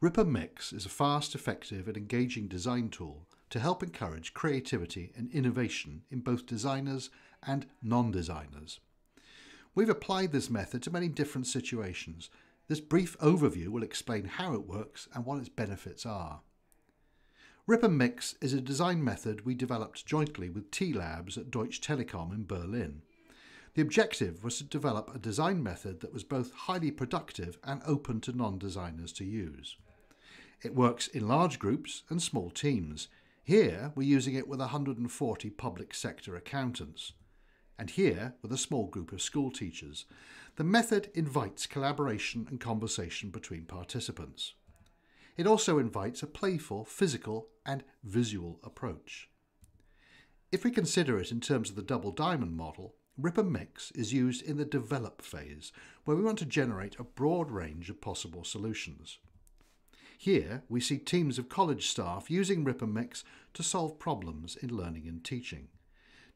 Rip and Mix is a fast, effective, and engaging design tool to help encourage creativity and innovation in both designers and non designers. We've applied this method to many different situations. This brief overview will explain how it works and what its benefits are. Rip and Mix is a design method we developed jointly with T Labs at Deutsche Telekom in Berlin. The objective was to develop a design method that was both highly productive and open to non designers to use. It works in large groups and small teams. Here, we're using it with 140 public sector accountants. And here, with a small group of school teachers. The method invites collaboration and conversation between participants. It also invites a playful, physical, and visual approach. If we consider it in terms of the double diamond model, Rip and Mix is used in the develop phase, where we want to generate a broad range of possible solutions. Here, we see teams of college staff using Rip and Mix to solve problems in learning and teaching,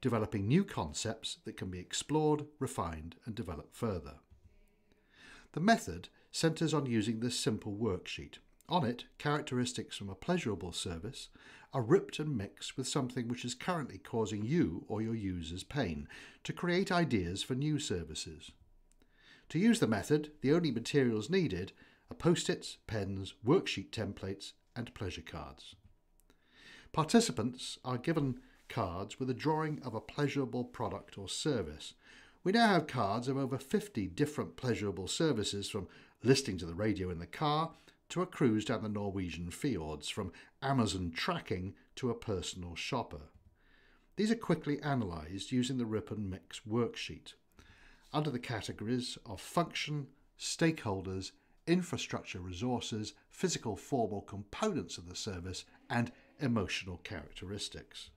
developing new concepts that can be explored, refined, and developed further. The method centres on using this simple worksheet. On it, characteristics from a pleasurable service are ripped and mixed with something which is currently causing you or your users pain to create ideas for new services. To use the method, the only materials needed are post-its, pens, worksheet templates and pleasure cards. Participants are given cards with a drawing of a pleasurable product or service. We now have cards of over 50 different pleasurable services from listening to the radio in the car to a cruise down the Norwegian fjords, from Amazon tracking to a personal shopper. These are quickly analysed using the Rip and Mix worksheet under the categories of function, stakeholders, infrastructure resources, physical formal components of the service, and emotional characteristics.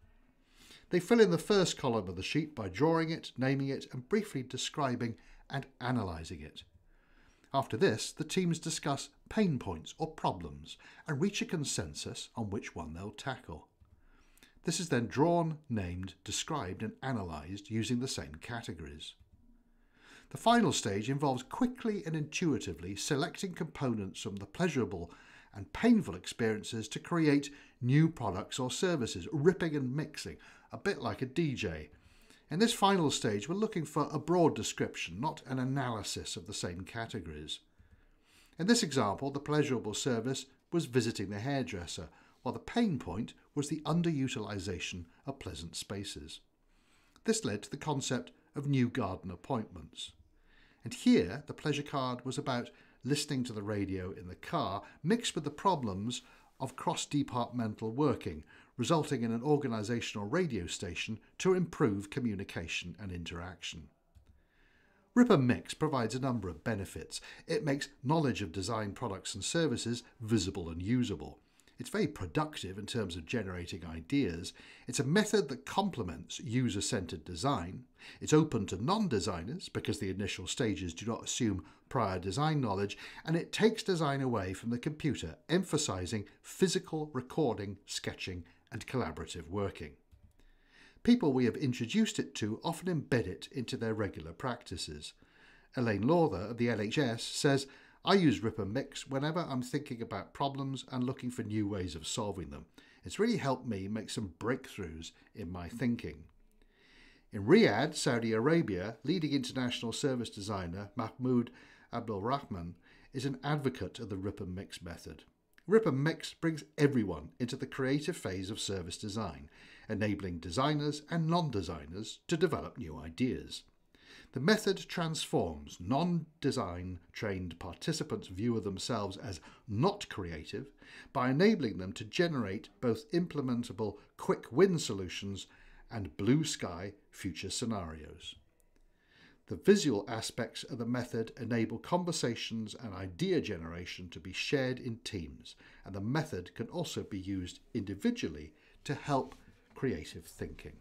They fill in the first column of the sheet by drawing it, naming it, and briefly describing and analysing it. After this, the teams discuss pain points or problems and reach a consensus on which one they'll tackle. This is then drawn, named, described, and analysed using the same categories. The final stage involves quickly and intuitively selecting components from the pleasurable and painful experiences to create new products or services, ripping and mixing, a bit like a DJ. In this final stage, we're looking for a broad description, not an analysis of the same categories. In this example, the pleasurable service was visiting the hairdresser, while the pain point was the underutilisation of pleasant spaces. This led to the concept of new garden appointments. And here, the pleasure card was about listening to the radio in the car, mixed with the problems of cross departmental working, resulting in an organisational radio station to improve communication and interaction. Rip and Mix provides a number of benefits. It makes knowledge of design products and services visible and usable. It's very productive in terms of generating ideas. It's a method that complements user centered design. It's open to non designers because the initial stages do not assume prior design knowledge, and it takes design away from the computer, emphasizing physical recording, sketching, and collaborative working. People we have introduced it to often embed it into their regular practices. Elaine Lawther of the LHS says I use Rip and Mix whenever I'm thinking about problems and looking for new ways of solving them. It's really helped me make some breakthroughs in my thinking. In Riyadh, Saudi Arabia, leading international service designer Mahmoud Abdul Rahman is an advocate of the Rip and Mix method. Rip and Mix brings everyone into the creative phase of service design, enabling designers and non designers to develop new ideas. The method transforms non design trained participants' view of themselves as not creative by enabling them to generate both implementable quick win solutions and blue sky future scenarios. The visual aspects of the method enable conversations and idea generation to be shared in teams, and the method can also be used individually to help creative thinking.